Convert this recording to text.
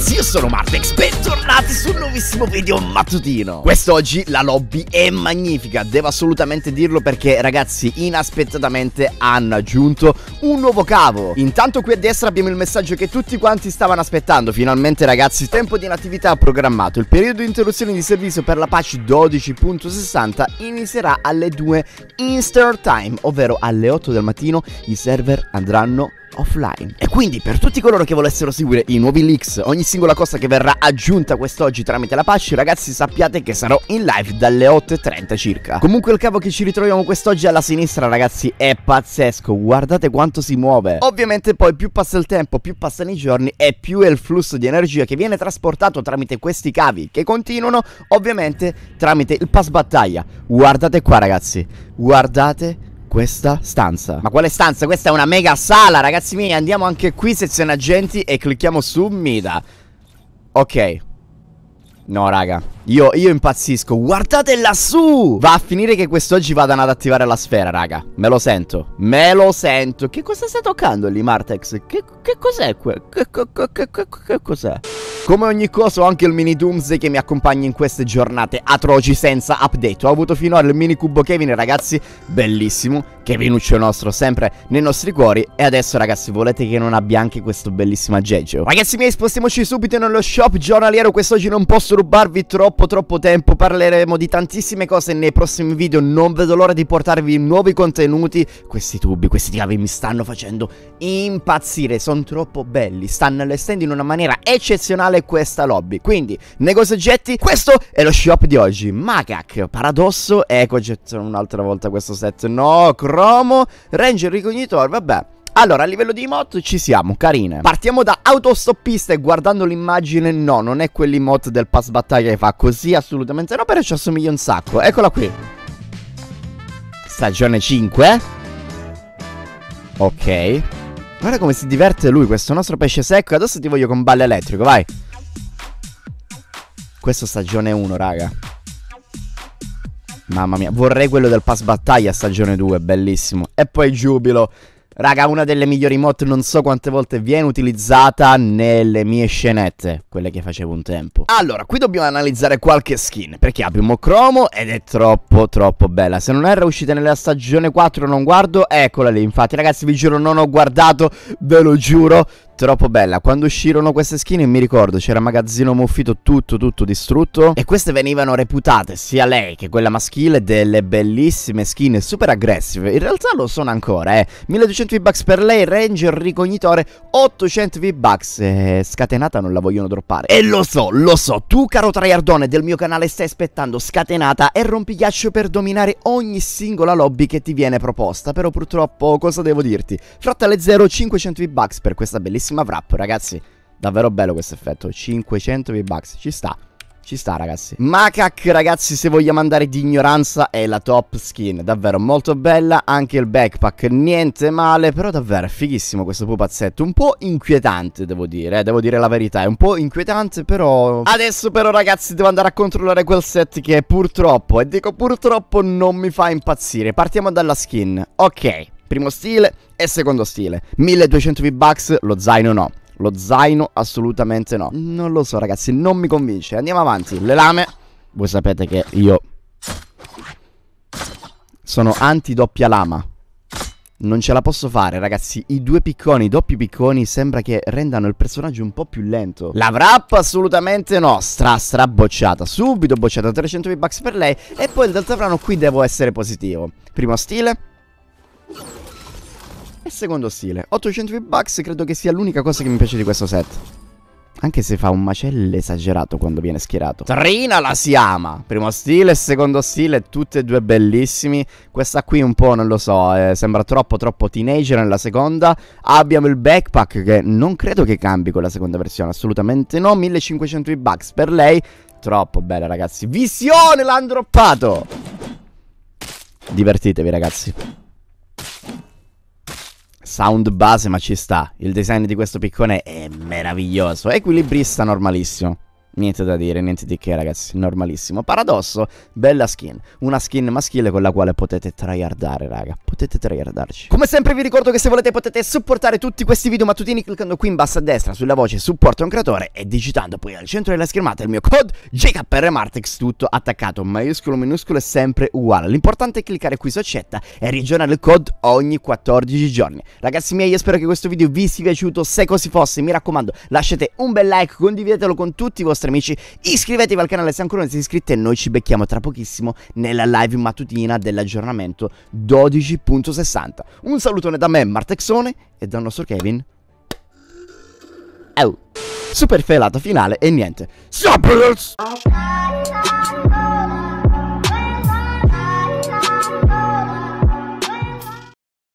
ragazzi, io sono Martex, bentornati sul nuovissimo video mattutino. Quest'oggi la lobby è magnifica, devo assolutamente dirlo perché ragazzi inaspettatamente hanno aggiunto un nuovo cavo. Intanto qui a destra abbiamo il messaggio che tutti quanti stavano aspettando. Finalmente ragazzi, tempo di inattività programmato. Il periodo di interruzione di servizio per la patch 12.60 inizierà alle 2 Easter Time Ovvero alle 8 del mattino. I server andranno offline. E quindi per tutti coloro che volessero seguire i nuovi leaks, ogni singola cosa che verrà aggiunta quest'oggi tramite la patch, ragazzi sappiate che sarò in live dalle 8.30 circa. Comunque il cavo che ci ritroviamo quest'oggi alla sinistra ragazzi è pazzesco, guardate quanto si muove. Ovviamente poi più passa il tempo, più passano i giorni e più è il flusso di energia che viene trasportato tramite questi cavi che continuano ovviamente tramite il pass battaglia. Guardate qua ragazzi, guardate questa stanza. Ma quale stanza? Questa è una mega sala, ragazzi miei. Andiamo anche qui, sezione agenti, e clicchiamo su Mida. Ok. No, raga. Io, io impazzisco. Guardate lassù! Va a finire che quest'oggi vadano ad attivare la sfera, raga. Me lo sento. Me lo sento. Che cosa stai toccando lì, Martex? Che, che cos'è? Che, che, che, che cos'è? Come ogni cosa ho anche il mini Doomsday che mi accompagna in queste giornate atroci senza update. Ho avuto finora il mini cubo Kevin ragazzi, bellissimo. Kevinuccio nostro, sempre nei nostri cuori. E adesso ragazzi volete che non abbia anche questo bellissimo aggeggio? Ragazzi miei spostiamoci subito nello shop giornaliero. Quest'oggi non posso rubarvi troppo troppo tempo. Parleremo di tantissime cose nei prossimi video. Non vedo l'ora di portarvi nuovi contenuti. Questi tubi, questi cavi mi stanno facendo impazzire. Sono troppo belli, stanno allestendo in una maniera eccezionale questa lobby. Quindi, negozi oggetti, questo è lo shop di oggi. Macac, Paradosso, EcoJet un'altra volta questo set. No, Cromo, Ranger Ricognitore, vabbè. Allora, a livello di emote ci siamo, carine. Partiamo da autostoppista e guardando l'immagine No, non è quell'emote del pass battaglia che fa così, assolutamente no Però ci assomiglia un sacco, eccola qui. Stagione 5 Ok. Guarda come si diverte lui, questo nostro pesce secco. Adesso ti voglio con ballo elettrico, vai questo stagione 1, raga. Mamma mia, vorrei quello del pass battaglia stagione 2, bellissimo. E poi giubilo. Raga, una delle migliori mod non so quante volte viene utilizzata nelle mie scenette, quelle che facevo un tempo. Allora, qui dobbiamo analizzare qualche skin, perché abbiamo Cromo ed è troppo troppo bella. Se non era uscita nella stagione 4 non guardo, eccola lì. Infatti, ragazzi, vi giuro non ho guardato, ve lo giuro, troppo bella. Quando uscirono queste skin, mi ricordo, c'era magazzino muffito tutto, tutto distrutto. E queste venivano reputate, sia lei che quella maschile, delle bellissime skin super aggressive. In realtà lo sono ancora, eh. 1200 V-Bucks per lei, Ranger ricognitore, 800 V-Bucks. Eh, scatenata non la vogliono droppare. E lo so, lo so, tu caro tryhardone del mio canale stai aspettando scatenata e rompighiaccio per dominare ogni singola lobby che ti viene proposta. Però purtroppo, cosa devo dirti? Frattale 0, 500 V-Bucks per questa bellissima bellissima wrap, ragazzi. Davvero bello questo effetto. 500 V-Bucks, ci sta. Ci sta ragazzi. Macac ragazzi se vogliamo andare di ignoranza è la top skin. Davvero molto bella. Anche il backpack niente male. Però davvero fighissimo questo pupazzetto. Un po' inquietante devo dire eh, Devo dire la verità È un po' inquietante però Adesso però ragazzi devo andare a controllare quel set Che purtroppo E dico purtroppo non mi fa impazzire. Partiamo dalla skin. Ok Primo stile e secondo stile 1200 V-Bucks, lo zaino no Lo zaino assolutamente no Non lo so ragazzi, non mi convince Andiamo avanti, le lame Voi sapete che io Sono anti-doppia lama non ce la posso fare, ragazzi. I due picconi, i doppi picconi, sembra che rendano il personaggio un po' più lento. La wrap assolutamente no. Stra, stra bocciata. Subito bocciata. 300 V-Bucks per lei. E poi il deltaplano qui devo essere positivo. Primo stile. E secondo stile 800 V-Bucks credo che sia l'unica cosa che mi piace di questo set. Anche se fa un macello esagerato quando viene schierato. Trina la si ama! Primo stile secondo stile Tutte e due bellissimi. Questa qui un po' non lo so eh, Sembra troppo troppo teenager nella seconda. Abbiamo il backpack Che non credo che cambi con la seconda versione Assolutamente no. 1500 V-Bucks per lei. Troppo bella ragazzi. Visione l'hanno droppato Divertitevi ragazzi sound base ma ci sta. Il design di questo piccone è meraviglioso. Equilibrista normalissimo Niente da dire, niente di che ragazzi, normalissimo. Paradosso, bella skin, una skin maschile con la quale potete tryhardare raga, potete tryhardarci. Come sempre vi ricordo che se volete potete supportare tutti questi video mattutini cliccando qui in basso a destra sulla voce supporto un creatore e digitando poi al centro della schermata il mio code JKRMartex tutto attaccato, maiuscolo, minuscolo e sempre uguale. L'importante è cliccare qui su accetta e riaggiornare il code ogni 14 giorni. Ragazzi miei io spero che questo video vi sia piaciuto, se così fosse mi raccomando lasciate un bel like, condividetelo con tutti i vostri vostri amici. Iscrivetevi al canale se ancora non siete iscritti e noi ci becchiamo tra pochissimo nella live mattutina dell'aggiornamento 12.60. Un salutone da me, Martexone, e dal nostro Kevin. Oh. Super felato finale e niente. Stop